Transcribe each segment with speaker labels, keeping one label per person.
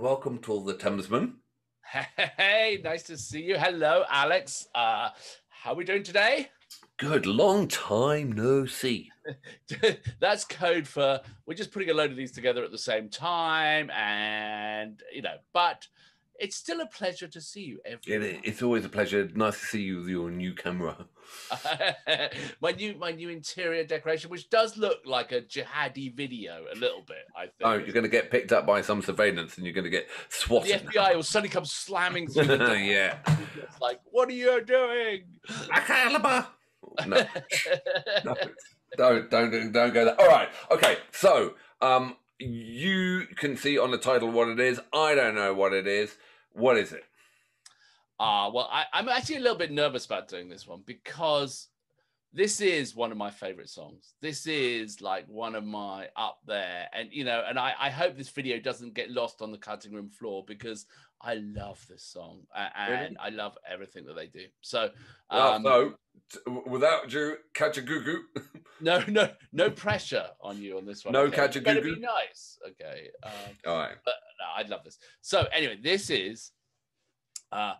Speaker 1: And welcome to all the Thamesmen.
Speaker 2: Hey, nice to see you. Hello, Alex. Uh, how are we doing today?
Speaker 1: Good, long time no see.
Speaker 2: That's code for we're just putting a load of these together at the same time, and you know, but it's still a pleasure to see you every.
Speaker 1: It, it's always a pleasure. Nice to see you with your new camera.
Speaker 2: my new my new interior decoration, which does look like a jihadi video a little bit. I think.
Speaker 1: Oh, you're going to get picked up by some surveillance, and you're going to get swatted.
Speaker 2: The FBI will suddenly come slamming through the door.
Speaker 1: yeah.
Speaker 2: It's like, what are you doing?
Speaker 1: A caliber. No. no. Don't don't don't go there. All right. Okay. So, um, you can see on the title what it is. I don't know what it is. What is it?
Speaker 2: Ah, uh, well, I, I'm actually a little bit nervous about doing this one because this is one of my favorite songs. This is like one of my up there. And, you know, and I, I hope this video doesn't get lost on the cutting room floor because I love this song and really? I love everything that they do. So,
Speaker 1: um, well, no, without you, Kajagoogoo.
Speaker 2: no, no, no pressure on you on this one.
Speaker 1: No okay?
Speaker 2: Kajagoogoo. be nice. Okay. Um,
Speaker 1: All right.
Speaker 2: But no, I love this. So, anyway, this is uh,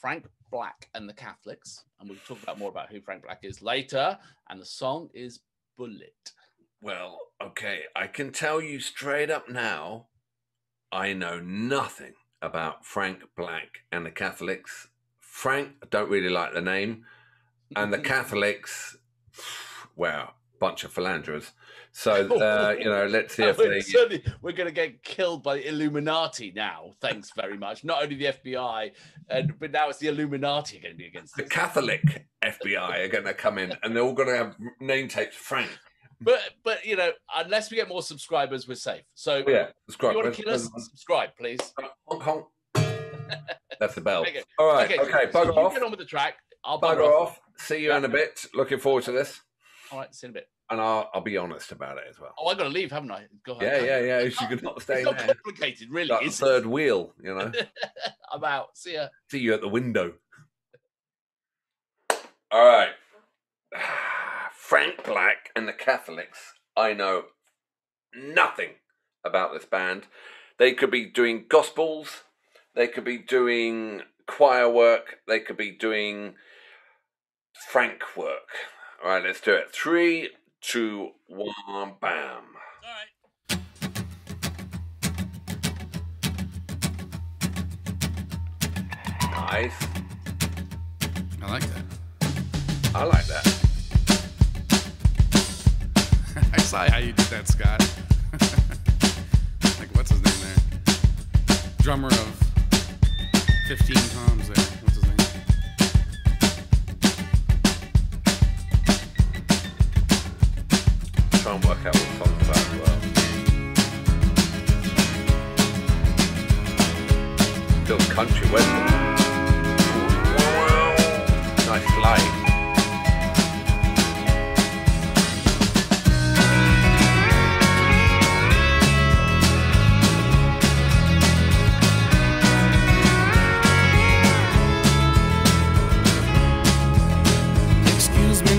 Speaker 2: Frank Black and the Catholics, and we'll talk about more about who Frank Black is later. And the song is Bullet.
Speaker 1: Well, okay, I can tell you straight up now, I know nothing about Frank Black and the Catholics. Frank, I don't really like the name, and the Catholics, well, bunch of philanderers. So uh, you know, let's see if they.
Speaker 2: Certainly, we're going to get killed by the Illuminati now. Thanks very much. Not only the FBI, and but now it's the Illuminati going to be against
Speaker 1: the Catholic FBI are going to come in, and they're all going to have name tapes Frank.
Speaker 2: But but you know, unless we get more subscribers, we're safe. So
Speaker 1: oh, yeah, subscribe.
Speaker 2: You want to kill us? Subscribe, please.
Speaker 1: Hong Kong. That's the bell. All right. Okay. okay so bugger off.
Speaker 2: Get on with the track. I'll
Speaker 1: bugger, bugger off. off. See you yeah. in a bit. Looking forward to this.
Speaker 2: All right. See you in a bit
Speaker 1: and I'll, I'll be honest about it as well.
Speaker 2: Oh, I got to leave, haven't I?
Speaker 1: Go ahead. Yeah, yeah, yeah. You could not stay
Speaker 2: it's not there. complicated, really.
Speaker 1: That third wheel, you know.
Speaker 2: I'm out. See ya.
Speaker 1: See you at the window. All right. Frank Black and the Catholics. I know nothing about this band. They could be doing gospels. They could be doing choir work. They could be doing Frank work. All right, let's do it. Three, two, one, bam.
Speaker 2: All right.
Speaker 1: Nice.
Speaker 3: I like that.
Speaker 1: I like that.
Speaker 3: I saw how you did that, Scott. like, what's his name there? Drummer of 15 Toms there.
Speaker 1: Try and work out what song's about as well. Country, where's Nice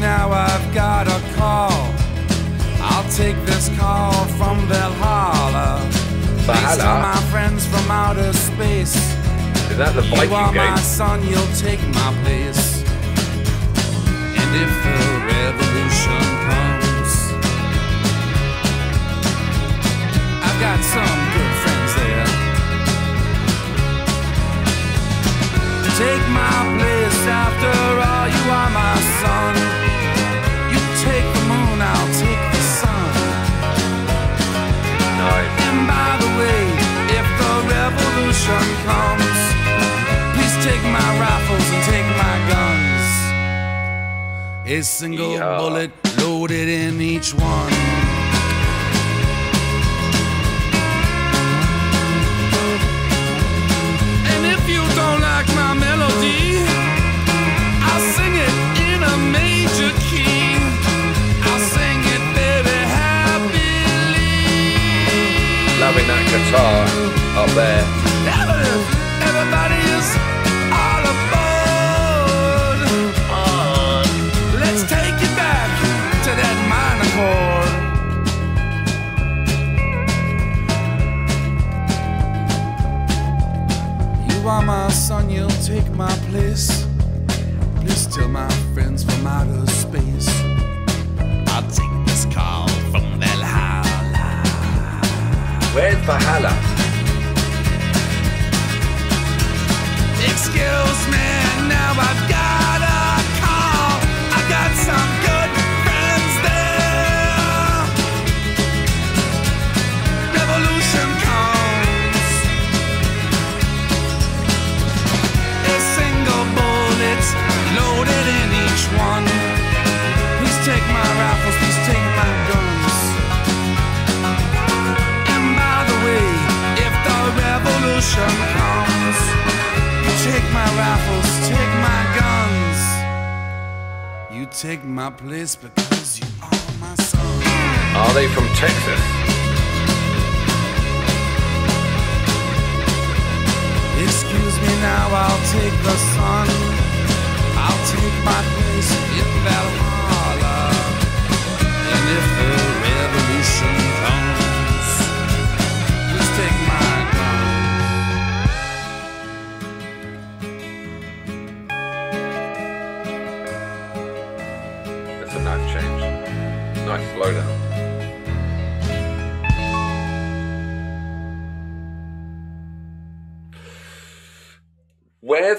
Speaker 4: I've got a call take this call from Valhalla. Valhalla. my friends from outer space.
Speaker 1: Is that the Viking
Speaker 4: you are
Speaker 1: game?
Speaker 4: my son, you'll take my place. And if the revolution comes, I've got some good friends there. Take my place after all, you are my son. A single yeah. bullet loaded in each one. And if you don't like my melody, I'll sing it in a major key. I'll sing it very
Speaker 1: loving that guitar up there.
Speaker 4: Take my place. Please tell my friends from outer space. I'll take this call from Valhalla.
Speaker 1: Where's Valhalla?
Speaker 4: Take my place because you are my son.
Speaker 1: Are they from Texas?
Speaker 4: Excuse me now, I'll take the sun. I'll take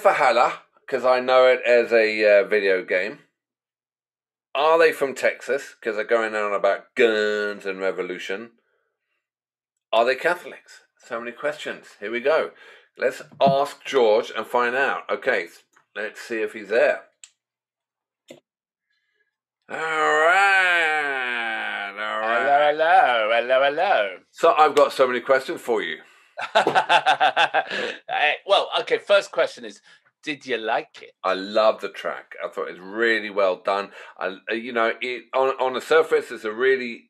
Speaker 4: Valhalla?
Speaker 1: Because I know it as a uh, video game. Are they from Texas? Because they're going on about guns and revolution. Are they Catholics? So many questions. Here we go. Let's ask George and find out. Okay, let's see if he's there. All right, all right.
Speaker 2: Hello, hello, hello, hello.
Speaker 1: So I've got so many questions for you.
Speaker 2: Well, okay. First question is, did you like it?
Speaker 1: I love the track. I thought it was really well done. I, you know, it on on the surface it's a really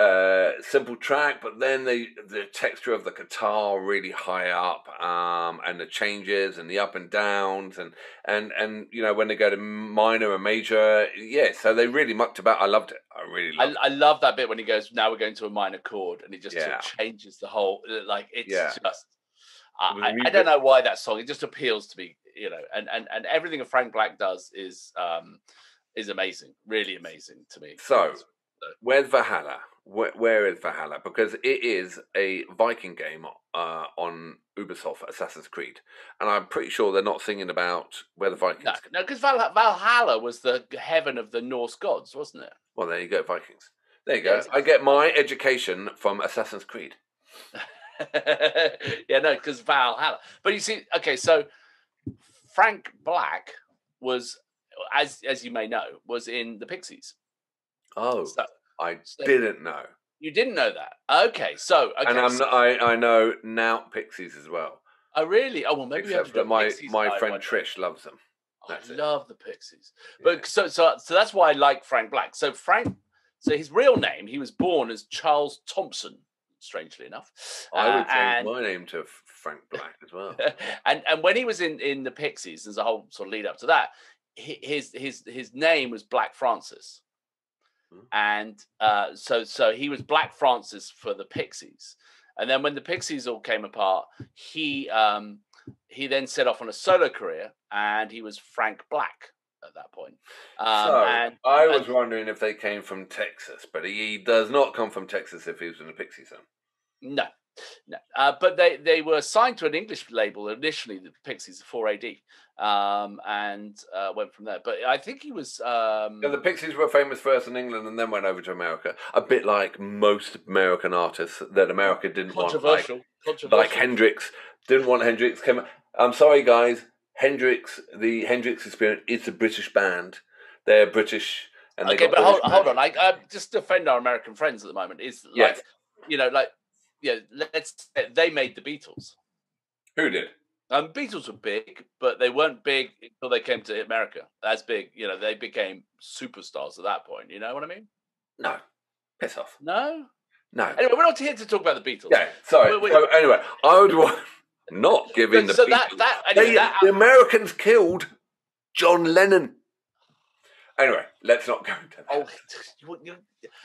Speaker 1: uh, simple track, but then the the texture of the guitar really high up, um, and the changes and the up and downs, and and and you know when they go to minor and major, yeah. So they really mucked about. I loved it. I really
Speaker 2: I,
Speaker 1: loved
Speaker 2: I love that bit when he goes, "Now we're going to a minor chord," and it just
Speaker 1: Yeah.
Speaker 2: changes the whole. uh, Like it's
Speaker 1: Yeah.
Speaker 2: just. I, I, I don't know why that song. It just appeals to me, you know. And and and everything Frank Black does is um is amazing, really amazing to me.
Speaker 1: So, Where's Valhalla? Where, where is Valhalla? Because it is a Viking game uh, on Ubisoft Assassin's Creed, and I'm pretty sure they're not singing about where the Vikings.
Speaker 2: no, no, because Val, Valhalla was the heaven of the Norse gods, wasn't it?
Speaker 1: Well, there you go, Vikings. There you go.
Speaker 2: exactly.
Speaker 1: I get my education from Assassin's Creed.
Speaker 2: yeah, no, because Valhalla. But you see, okay, so Frank Black was, as as you may know, was in the Pixies.
Speaker 1: Oh,
Speaker 2: So
Speaker 1: I
Speaker 2: so-
Speaker 1: didn't know,
Speaker 2: you didn't know that. Okay, so okay,
Speaker 1: and I'm
Speaker 2: so-
Speaker 1: I I know now Pixies as well.
Speaker 2: oh really? Oh well, maybe we have to do
Speaker 1: my
Speaker 2: Pixies
Speaker 1: my friend. Trish loves them.
Speaker 2: I
Speaker 1: That's it.
Speaker 2: love the Pixies.
Speaker 1: Yeah.
Speaker 2: But so so so that's why I like Frank Black. So Frank, so his real name, he was born as Charles Thompson. Strangely enough,
Speaker 1: I
Speaker 2: Uh,
Speaker 1: would change
Speaker 2: and-
Speaker 1: my name to Frank Black as well.
Speaker 2: and and when he was in in the Pixies, there's a whole sort of lead up to that. His his his name was Black Francis. And uh, so so he was Black Francis for the Pixies. And then when the Pixies all came apart, he um, he then set off on a solo career, and he was Frank Black at that point. Um,
Speaker 1: so
Speaker 2: and
Speaker 1: I
Speaker 2: and-
Speaker 1: was wondering if they came from Texas, but he does not come from Texas if he was in the Pixies.
Speaker 2: No, no. Uh, but they they were signed to an English label initially, the Pixies, 4AD, um, and uh, went from there. But I think he was. Um,
Speaker 1: Yeah, the Pixies were famous first in England and then went over to America. A bit like most American artists that America didn't want. Like,
Speaker 2: controversial. controversial.
Speaker 1: like Hendrix. Didn't want Hendrix. Came, I'm sorry, guys. Hendrix, the Hendrix Experience is a British band. They're British. And they
Speaker 2: okay, but hold, hold on. I, I just defend our American friends at the moment. Is like,
Speaker 1: Yes.
Speaker 2: you know, like, yeah, let's. They made the Beatles.
Speaker 1: Who did?
Speaker 2: Um, Beatles were big, but they weren't big until they came to America. As big, you know, they became superstars at that point. You know what I mean?
Speaker 1: No. Piss off.
Speaker 2: No.
Speaker 1: No.
Speaker 2: Anyway, we're not here to talk about the Beatles.
Speaker 1: Yeah, sorry.
Speaker 2: Wait, wait.
Speaker 1: So anyway, I would want not giving the
Speaker 2: so that
Speaker 1: Beatles-
Speaker 2: that anyway,
Speaker 1: They-
Speaker 2: that
Speaker 1: the Americans killed John Lennon. Anyway, let's not go into that.
Speaker 2: Oh, you, you,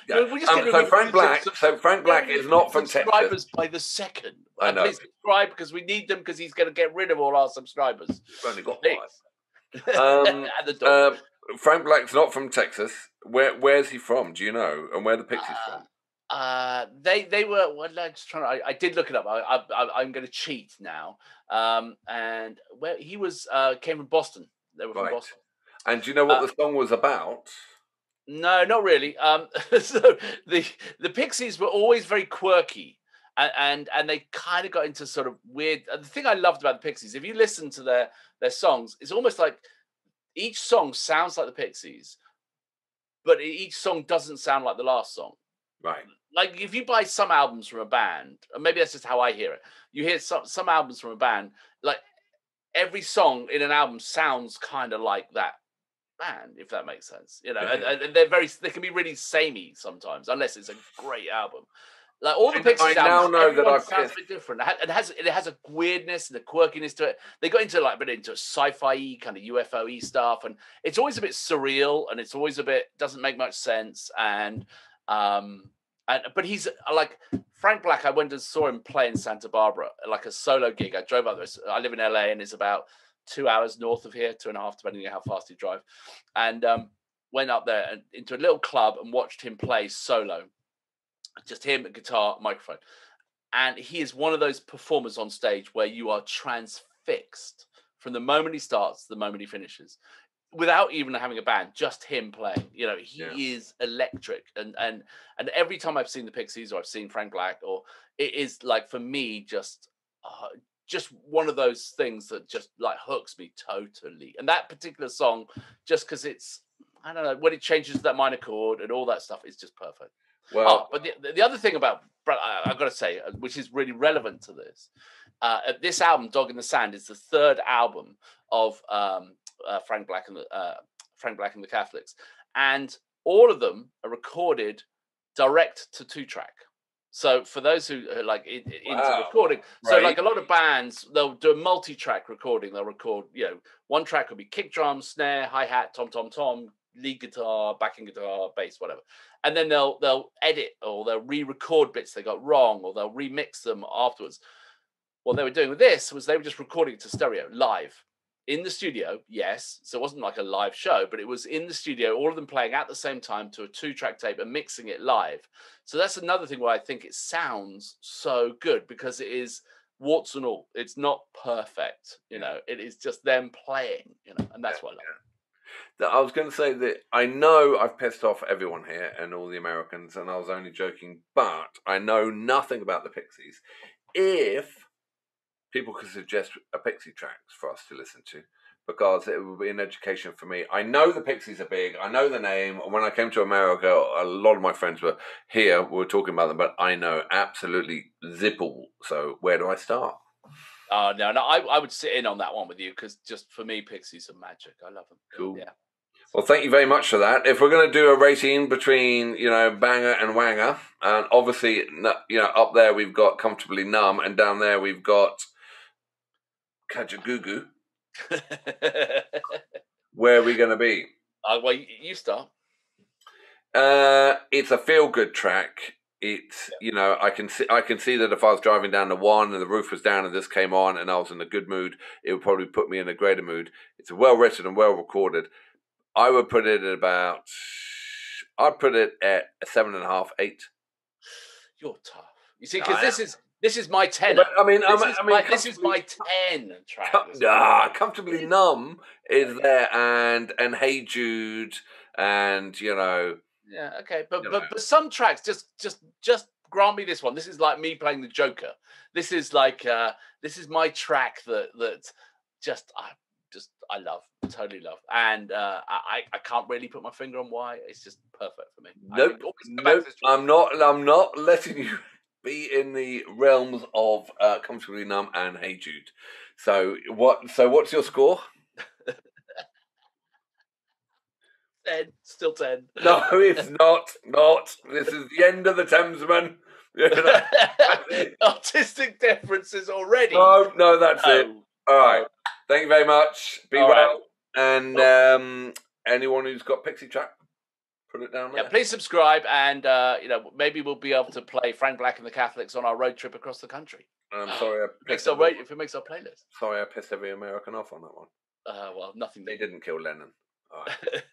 Speaker 1: Yeah.
Speaker 2: we're
Speaker 1: Um, so Frank Black. So Frank Black is not from Texas.
Speaker 2: subscribers by the second.
Speaker 1: I
Speaker 2: And
Speaker 1: know.
Speaker 2: Please subscribe because we need them because he's going to get rid of all our subscribers.
Speaker 1: We've only got five. Um,
Speaker 2: At the door.
Speaker 1: Um, Frank Black's not from Texas. Where Where's he from? Do you know? And where the Pixies from?
Speaker 2: Uh, they they were. Well, I'm just trying to. I, I did look it up. I, I, I I'm going to cheat now. Um, and where he was uh came from Boston. They were from
Speaker 1: Right.
Speaker 2: Boston.
Speaker 1: And do you know what
Speaker 2: Uh,
Speaker 1: the song was about?
Speaker 2: No, not really. Um, so the the Pixies were always very quirky, and and, and they kind of got into sort of weird. uh, The thing I loved about the Pixies, if you listen to their their songs, it's almost like each song sounds like the Pixies, but each song doesn't sound like the last song.
Speaker 1: Right.
Speaker 2: Like if you buy some albums from a band, and maybe that's just how I hear it. You hear some some albums from a band, like every song in an album sounds kind of like that band, if that makes sense. You know, and,
Speaker 1: Yeah.
Speaker 2: and they're very they can be really samey sometimes, unless it's a great album. Like all the Pixies
Speaker 1: I now know that I've
Speaker 2: sounds a bit different. It has it has a weirdness and a quirkiness to it. They got into like a bit into sci-fi kind of UFO stuff, and it's always a bit surreal, and it's always a bit doesn't make much sense. And um, and but he's like Frank Black. I went and saw him play in Santa Barbara, like a solo gig. I drove up there. I live in LA, and it's about two hours north of here, two and a half, depending on how fast you drive. And um, went up there and into a little club and watched him play solo, just him, guitar, microphone. And he is one of those performers on stage where you are transfixed from the moment he starts to the moment he finishes without even having a band just him playing you know he
Speaker 1: Yeah.
Speaker 2: is electric and and and every time i've seen the pixies or i've seen frank black or it is like for me just uh, just one of those things that just like hooks me totally and that particular song just because it's i don't know when it changes that minor chord and all that stuff is just perfect
Speaker 1: Well,
Speaker 2: Oh, but the, the- the other thing about I, I've got to say, uh, which is really relevant to this, uh, this album, "Dog in the Sand," is the third album of um, uh, Frank Black and the uh, Frank Black and the Catholics, and all of them are recorded direct to two track. So for those who are like in, into recording, so
Speaker 1: Right.
Speaker 2: like a lot of bands, they'll do a multi-track recording. They'll record, you know, one track will be kick drum, snare, hi hat, tom tom tom, lead guitar, backing guitar, bass, whatever and then they'll they'll edit or they'll re-record bits they got wrong or they'll remix them afterwards. What they were doing with this was they were just recording it to stereo live in the studio. Yes, so it wasn't like a live show, but it was in the studio, all of them playing at the same time to a two-track tape and mixing it live. So that's another thing why I think it sounds so good because it is warts and all. It's not perfect, you know. It is just them playing, you know, and that's what I love.
Speaker 1: that I was going to say that I know I've pissed off everyone here and all the Americans, and I was only joking, but I know nothing about the Pixies. If people could suggest a Pixie tracks for us to listen to, because it would be an education for me. I know the Pixies are big. I know the name. When I came to America, a lot of my friends were here. We were talking about them, but I know absolutely zipple. So where do I start?
Speaker 2: Oh no, no, I, I would sit in on that one with you because just for me, Pixies are magic. I love them.
Speaker 1: Cool.
Speaker 2: Yeah.
Speaker 1: Well, thank you very much for that. If we're going to do a rating between, you know, banger and wanger, and obviously, you know, up there we've got comfortably numb, and down there we've got Kajagoogoo. Where are we going to be?
Speaker 2: uh, well, you, start.
Speaker 1: Uh, it's a feel good track. It's you know I can see I can see that if I was driving down the one and the roof was down and this came on and I was in a good mood, it would probably put me in a greater mood. It's well written and well recorded. I would put it at about. I'd put it at a seven and a half, eight.
Speaker 2: You're tough. You see, because this is this is my ten.
Speaker 1: But I mean,
Speaker 2: This,
Speaker 1: I,
Speaker 2: is
Speaker 1: I mean,
Speaker 2: my, this is my ten track.
Speaker 1: Com-
Speaker 2: This is-
Speaker 1: ah, comfortably numb is there, and and Hey Jude, and you know,
Speaker 2: Yeah, okay, but but
Speaker 1: know.
Speaker 2: but some tracks just just just grant me this one. This is like me playing the Joker. This is like uh this is my track that that just I just I love totally love, and uh I I can't really put my finger on why. It's just perfect for me.
Speaker 1: Nope,
Speaker 2: can always come back to
Speaker 1: nope. I'm not. I'm not letting you be in the realms of uh, comfortably numb and Hey Jude. So what? So what's your score?
Speaker 2: ten, still ten.
Speaker 1: No, it's not. Not. This is the end of the Thamesmen.
Speaker 2: Artistic differences already.
Speaker 1: no, no, that's it. All right. Thank you very much. Be
Speaker 2: All
Speaker 1: well. And um, anyone who's got Pixie Track, put it down there.
Speaker 2: Yeah, please subscribe, and uh, you know maybe we'll be able to play Frank Black and the Catholics on our road trip across the country.
Speaker 1: I'm sorry, I pissed every-
Speaker 2: if it makes our playlist.
Speaker 1: sorry I pissed every American off on that one.
Speaker 2: Uh, well, nothing.
Speaker 1: They didn't kill Lennon. All right.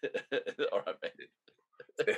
Speaker 2: All right, mate.